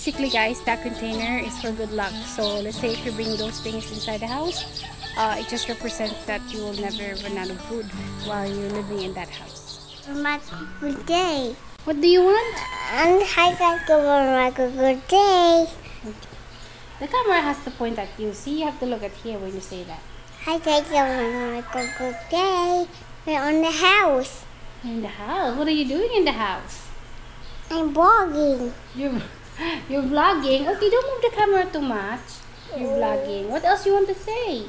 Basically guys, that container is for good luck. So let's say if you bring those things inside the house, uh, it just represents that you will never run out of food while you're living in that house. Good day. What do you want? And hi guys, good day. The camera has to point at you. See, you have to look at here when you say that. Hi guys, good day. We're on the house. In the house? What are you doing in the house? I'm blogging You're, you're vlogging? Okay, don't move the camera too much. You're vlogging. What else you want to say?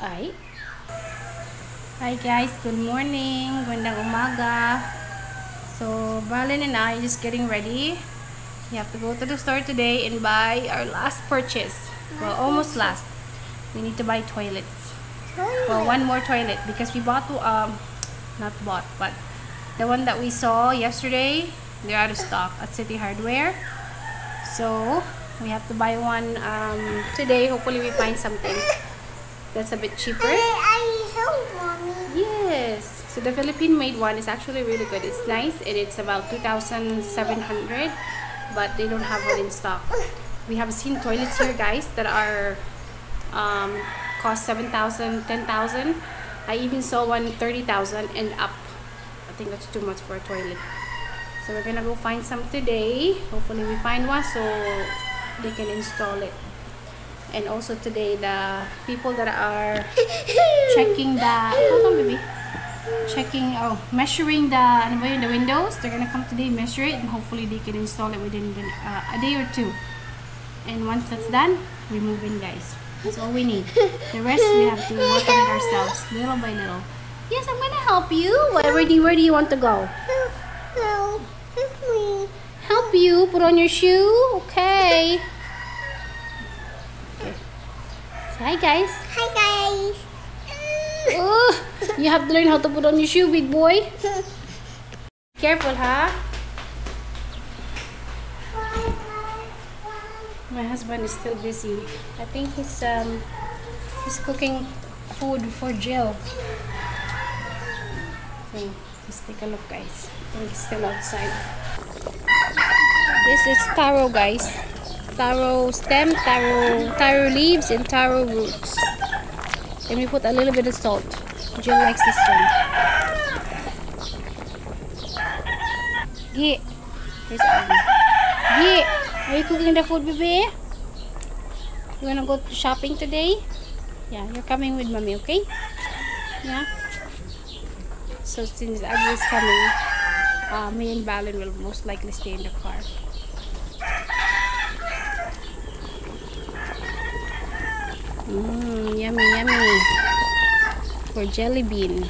Ay. Hi guys, good morning. Gandang umaga. So, Balin and I are just getting ready. We have to go to the store today and buy our last purchase. Well, almost last. We need to buy toilets. Well, one more toilet because we bought, um, not bought, but the one that we saw yesterday, they're out of stock at City Hardware. So, we have to buy one um, today. Hopefully, we find something that's a bit cheaper. I help mommy. Yes. So the Philippine made one is actually really good. It's nice and it's about 2,700 but they don't have one in stock. We have seen toilets here guys that are um, cost 7,000, 10,000. I even saw one 30,000 and up. I think that's too much for a toilet. So we're gonna go find some today. Hopefully we find one so they can install it. And also today the people that are checking the hold on baby. Checking oh measuring the ano ba the windows. They're gonna come today measure it and hopefully they can install it within uh, a day or two. And once that's done we move in guys. That's all we need. The rest we have to work on it ourselves little by little. Yes i'm gonna help you. Where, where do you, where do you want to go? Help, help, help me. help you put on your shoe okay okay Say hi guys Hi guys. oh, you have to learn how to put on your shoe big boy careful huh My husband is still busy. I think he's um he's cooking food for Jill. So let's take a look guys. I he's still outside. This is taro guys. Taro stem, taro taro leaves and taro roots. And we put a little bit of salt. Jill likes this one. Gi. Here's Abby. Gi. Are you cooking the food, baby? You wanna go shopping today? Yeah, you're coming with mommy, okay? Yeah. So since Aggie is coming, uh, me and Balin will most likely stay in the car. Mmm, yummy, yummy. For jelly bean.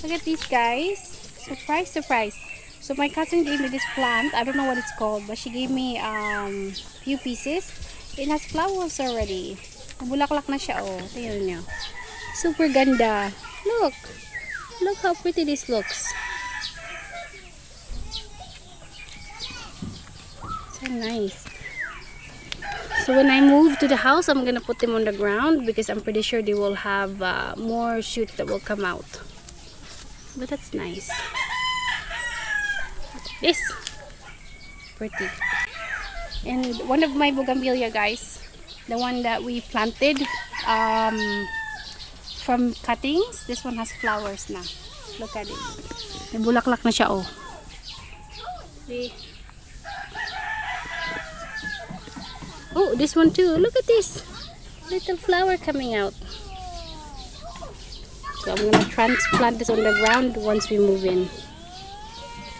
Look at these guys. Surprise, surprise. So my cousin gave me this plant. I don't know what it's called, but she gave me um few pieces. It has flowers already. Bulaklak na siya, oh. Tingnan niyo. Super ganda. Look. Look how pretty this looks. So nice. So when I move to the house, I'm gonna put them on the ground because I'm pretty sure they will have uh, more shoots that will come out. But that's nice. This pretty. And one of my bougainvillea guys, the one that we planted um, from cuttings, this one has flowers na. Look at it. May bulaklak na siya oh. See? Oh, this one too. Look at this. Little flower coming out. So I'm gonna transplant this on the ground once we move in.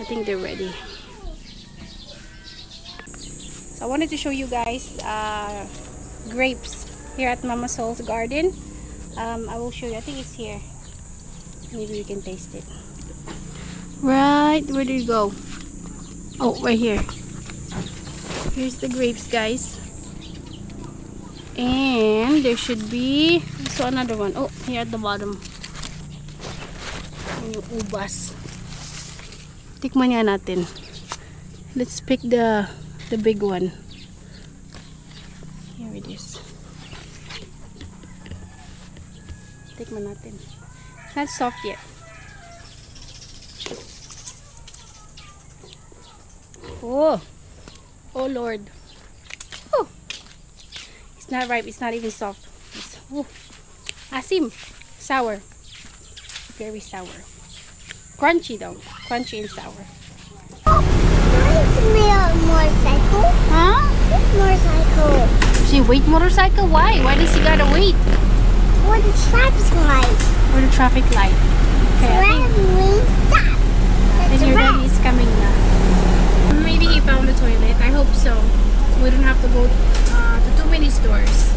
I think they're ready. So I wanted to show you guys uh, grapes here at Mama Soul's garden. Um, I will show you. I think it's here. Maybe you can taste it. Right, where did it go? Oh, right here. Here's the grapes, guys. And there should be so another one. Oh, here at the bottom. Ubas. Tikman natin. Let's pick the the big one. Here it is. Tikman natin. Not soft yet. Oh, oh Lord. Oh, it's not ripe. It's not even soft. It's, oh, asim, sour, very sour. Crunchy though, crunchy and sour. Motorcycle. Huh? Motorcycle. She wait motorcycle? Why? Why does he gotta wait? What the traffic light? For the traffic light. Okay, I think Red means stop. then That's a your rat. daddy is coming now. Maybe he found the toilet. I hope so. So we don't have to go uh, to too many stores.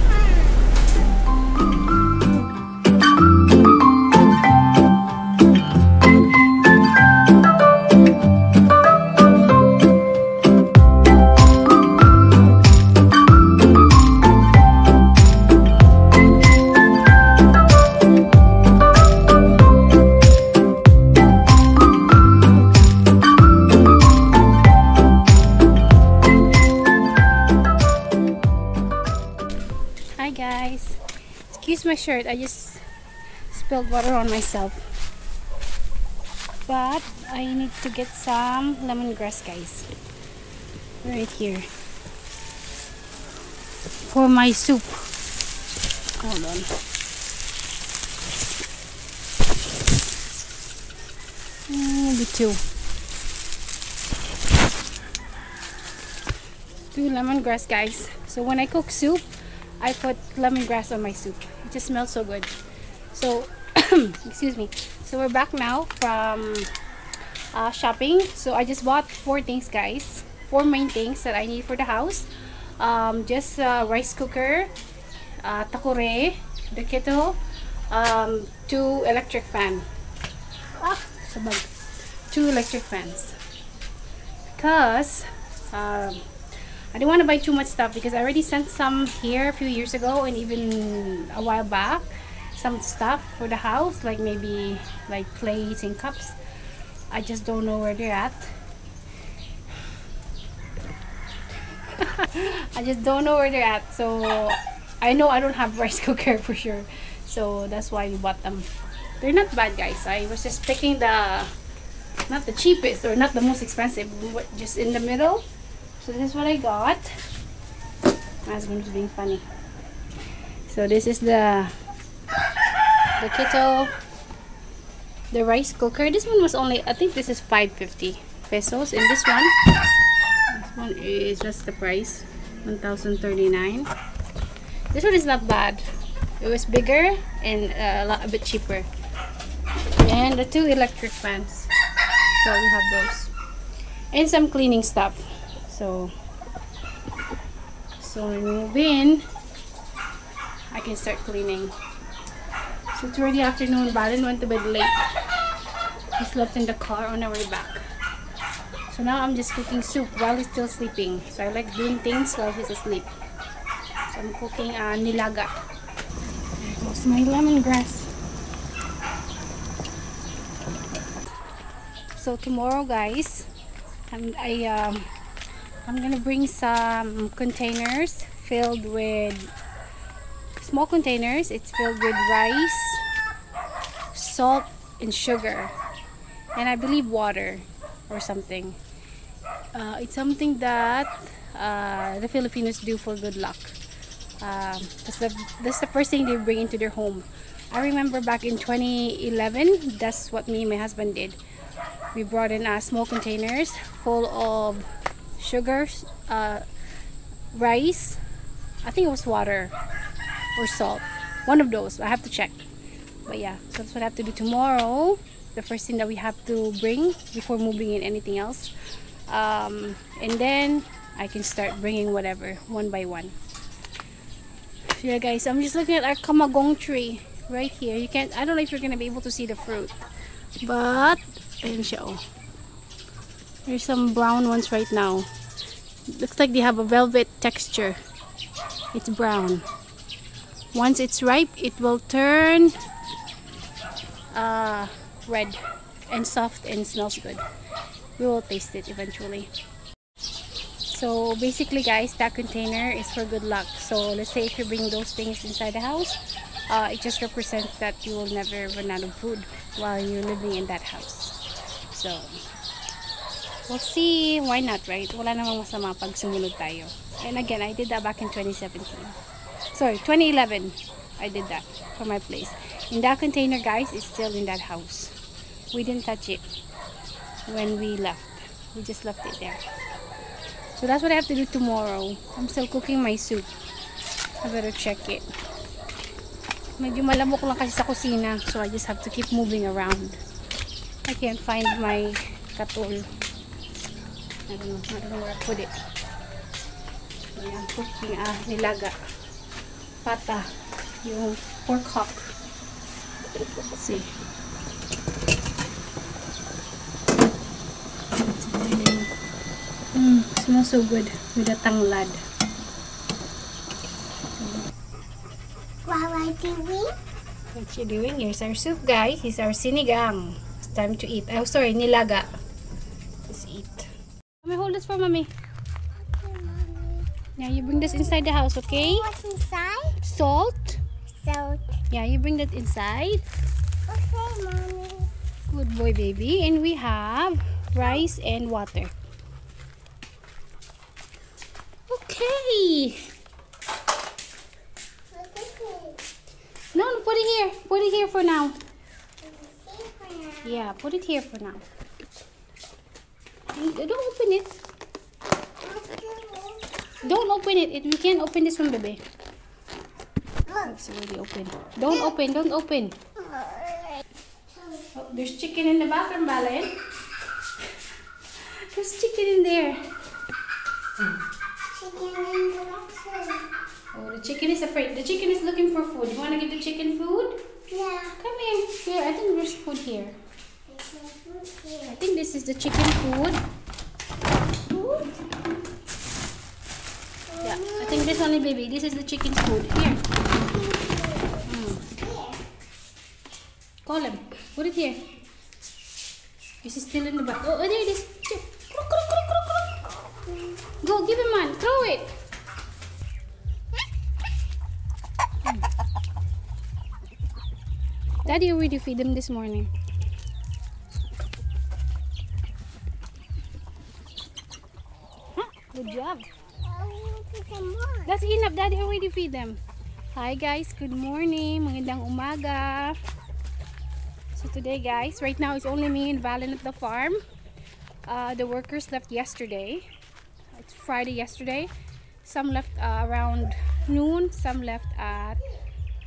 Shirt. I just spilled water on myself. But I need to get some lemongrass guys. Right here. For my soup. Hold on. Mm, Maybe two. Two lemongrass guys. So when I cook soup, I put lemongrass on my soup. It just smells so good. So, excuse me. So we're back now from uh, shopping. So I just bought four things, guys. Four main things that I need for the house. Um, just a rice cooker, uh, takore, the kettle, um, two electric fan. Ah. Two electric fans. Because um, I don't want to buy too much stuff because I already sent some here a few years ago and even a while back some stuff for the house like maybe like plates and cups. I just don't know where they're at. I just don't know where they're at so I know I don't have rice cooker for sure. So that's why we bought them. They're not bad guys. I was just picking the not the cheapest or not the most expensive just in the middle so this is what I got. My husband's being funny. So this is the the kettle, the rice cooker. This one was only I think this is 550 pesos, and this one, this one is just the price, 1,039. This one is not bad. It was bigger and uh, a lot a bit cheaper. And the two electric fans. So we have those, and some cleaning stuff. So, so when we move in, I can start cleaning. So it's already afternoon. Balan went to bed late. He slept in the car on our way back. So now I'm just cooking soup while he's still sleeping. So I like doing things while he's asleep. So I'm cooking uh, nilaga. There goes my lemongrass. So tomorrow, guys, I'm, I um, I'm gonna bring some containers filled with small containers. It's filled with rice, salt, and sugar, and I believe water or something. Uh, it's something that uh, the Filipinos do for good luck. Um, that's the that's the first thing they bring into their home. I remember back in 2011, that's what me and my husband did. We brought in uh, small containers full of sugars, uh, rice, I think it was water or salt. One of those. I have to check. But yeah, so that's what I have to do tomorrow. The first thing that we have to bring before moving in anything else. Um, and then I can start bringing whatever one by one. So yeah guys, I'm just looking at our kamagong tree right here. You can't, I don't know if you're gonna be able to see the fruit. But, siya oh. There's some brown ones right now. Looks like they have a velvet texture. It's brown. Once it's ripe, it will turn uh, red and soft and smells good. We will taste it eventually. So basically guys, that container is for good luck. So let's say if you bring those things inside the house, uh, it just represents that you will never run out of food while you're living in that house. So So, we'll see. Why not, right? Wala namang masama pag sumunod tayo. And again, I did that back in 2017. Sorry, 2011. I did that for my place. In that container, guys, it's still in that house. We didn't touch it when we left. We just left it there. So that's what I have to do tomorrow. I'm still cooking my soup. I better check it. Medyo malamok lang kasi sa kusina. So I just have to keep moving around. I can't find my katul. I don't know. I don't know where I put it. Ayan, cooking ah, nilaga. Pata. Yung pork hock. Let's see. Mm, smells so good with the tanglad. What am I doing? What you doing? Here's our soup, guys. Here's our sinigang. It's time to eat. Oh, sorry, nilaga. For mommy. Okay, mommy. Yeah, you bring this inside the house, okay? What's inside? Salt. Salt. Yeah, you bring that inside. Okay, mommy. Good boy, baby. And we have rice and water. Okay. No, no, put it here. Put it here for now. See for now. Yeah, put it here for now. Don't open it. Don't open it. it. We can't open this one, baby. Look. It's already open. Don't open. Don't open. Oh, there's chicken in the bathroom, Balen. There's chicken in there. Chicken in the bathroom. Oh, the chicken is afraid. The chicken is looking for food. You want to give the chicken food? Yeah. Come here. Here, I think there's food here. There's food here. I think this is the chicken food. Food? Yeah, I think this only baby. This is the chicken food. Here. Mm. Call him. Put it here. This is still in the back. Oh, there it is. Go, give him one. Throw it. Mm. Daddy already feed him this morning. Huh, Good job. I want to some more. That's enough. Feed them. Hi guys, good morning. Magandang umaga. So today guys, right now it's only me and Valen at the farm. Uh, the workers left yesterday. It's Friday yesterday. Some left uh, around noon, some left at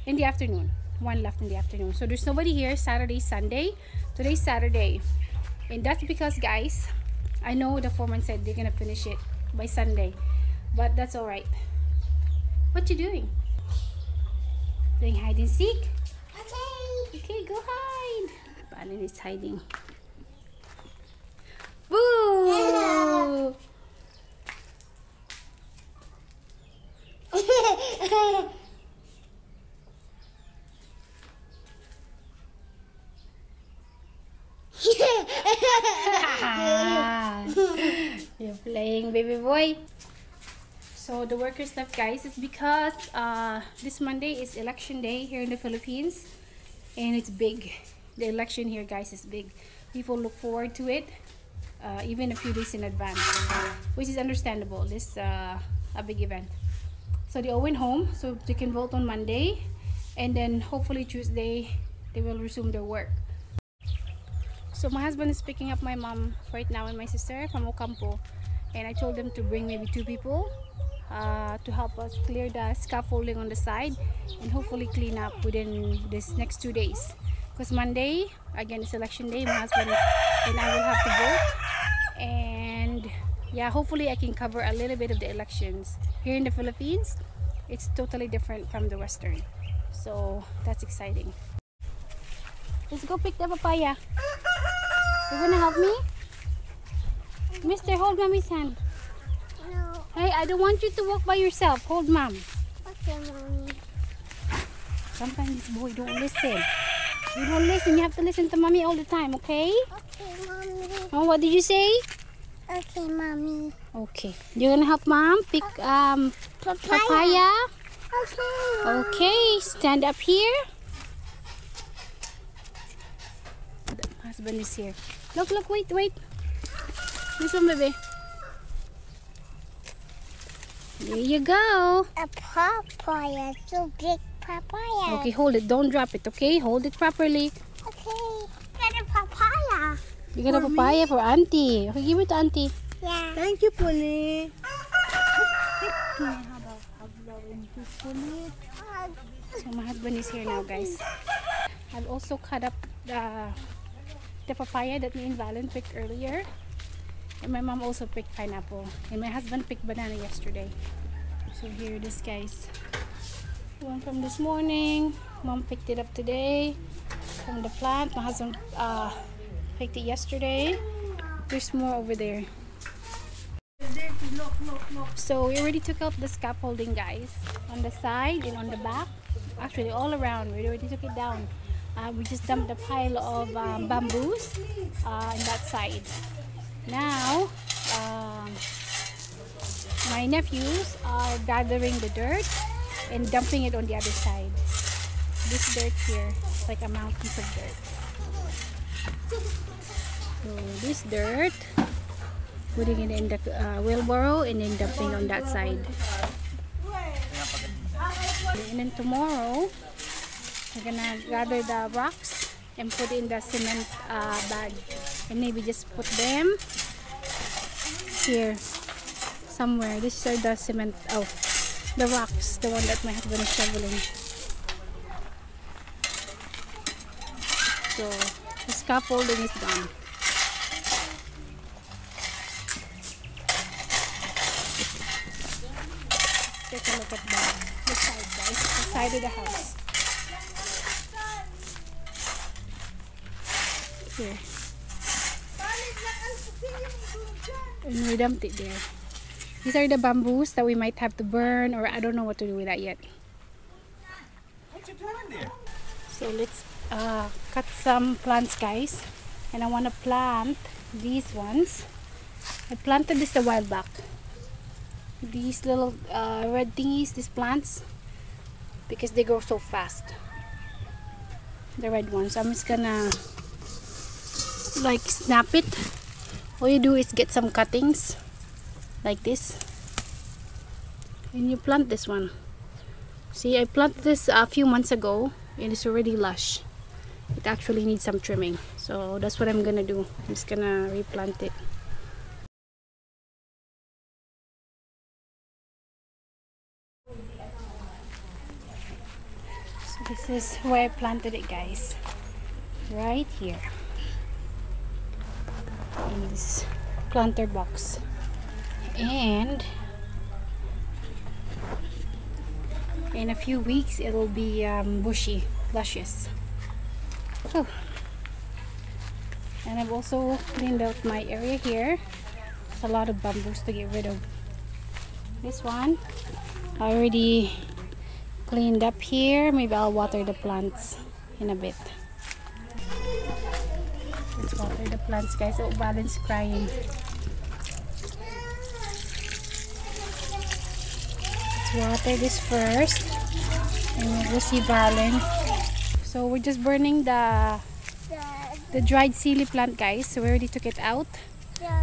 in the afternoon. One left in the afternoon. So there's nobody here Saturday, Sunday. Today's Saturday. And that's because guys, I know the foreman said they're gonna finish it by Sunday. But that's alright. What you doing? Doing hide and seek? Okay. Okay, go hide. Balin is hiding. Boo! You're playing, baby boy. So the workers left, guys. It's because uh, this Monday is election day here in the Philippines, and it's big. The election here, guys, is big. People look forward to it, uh, even a few days in advance, which is understandable. This uh, a big event. So they all went home, so they can vote on Monday, and then hopefully Tuesday they will resume their work. So my husband is picking up my mom right now and my sister from Ocampo, and I told them to bring maybe two people uh, to help us clear the scaffolding on the side and hopefully clean up within this next two days. Because Monday, again, it's election day, my husband and I will have to vote, and yeah, hopefully I can cover a little bit of the elections here in the Philippines. It's totally different from the Western, so that's exciting. Let's go pick the papaya. You gonna help me? Mister, hold mommy's hand. Hey, I don't want you to walk by yourself. Hold mom. Okay, mommy. Sometimes this boy don't listen. You don't listen. You have to listen to mommy all the time, okay? Okay, mommy. Oh, what did you say? Okay, mommy. Okay. You're gonna help mom pick um Papaya. papaya. Okay. Okay, stand up here. My husband is here. Look, look, wait, wait. This one, baby. There you go. A papaya, so big papaya. Okay, hold it. Don't drop it, okay? Hold it properly. Okay. Get a papaya. You got a papaya for auntie. Okay, give it to auntie. Yeah. Thank you, Puli. So my husband is here now, guys. I've also cut up the the papaya that me and Valen picked earlier. And my mom also picked pineapple. And my husband picked banana yesterday. So here it is, guys. One from this morning. Mom picked it up today from the plant. My husband uh, picked it yesterday. There's more over there. So we already took out the scaffolding guys on the side and on the back. Actually all around. We already took it down. Uh, we just dumped a pile of um, bamboos uh, on that side. Now um, my nephews are gathering the dirt and dumping it on the other side. This dirt here is like a mountain of dirt. So this dirt putting it in the uh, wheelbarrow and then dumping on that side. And then tomorrow, we're gonna gather the rocks and put in the cement uh, bag and maybe just put them here somewhere. These are the cement, oh, the rocks, the one that my husband is shoveling. So, the scaffolding is done. take a look at the, the side guys the side of the house here and we dumped it there. These are the bamboos that we might have to burn or I don't know what to do with that yet. What you doing there? so let's uh, cut some plants guys. And I want to plant these ones. I planted this a while back. These little uh, red thingies these plants because they grow so fast. The red ones. I'm just gonna like snap it all you do is get some cuttings like this. And you plant this one. See I planted this a few months ago and it's already lush. It actually needs some trimming. So that's what I'm gonna do. I'm just gonna replant it. So this is where I planted it guys. Right here in this planter box and in a few weeks it'll be um, bushy luscious Oh. And I've also cleaned out my area here. There's a lot of bamboos to get rid of. This one, I already cleaned up here. Maybe I'll water the plants in a bit. Let's water the plants guys. Oh, Balance crying. Let's water this first. And we'll see Valen. So we're just burning the the dried silly plant guys. So we already took it out.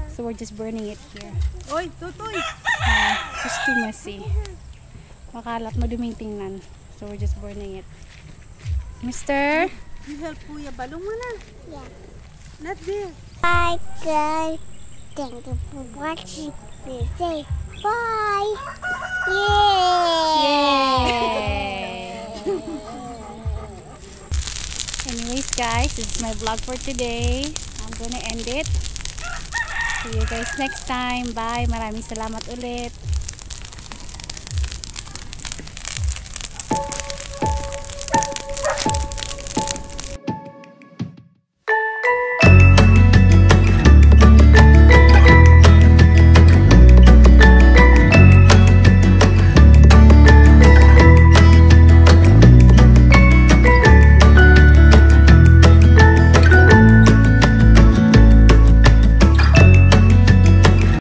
So we're just burning it here. Oy, tutoy! Uh, it's just too messy. Makalat, maduming tingnan. So we're just burning it. Mister? You help Kuya Balong mo na. Yeah. Not there. Bye, guys. Thank you for watching. We say bye. Yay! Yay! Anyways guys, this is my vlog for today. I'm gonna end it. See you guys next time. Bye. Maraming salamat ulit.